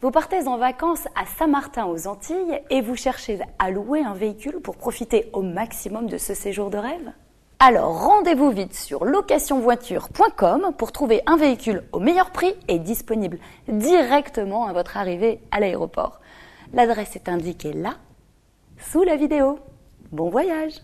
Vous partez en vacances à Saint-Martin aux Antilles et vous cherchez à louer un véhicule pour profiter au maximum de ce séjour de rêve? Alors rendez-vous vite sur locationvoiture.com pour trouver un véhicule au meilleur prix et disponible directement à votre arrivée à l'aéroport. L'adresse est indiquée là, sous la vidéo. Bon voyage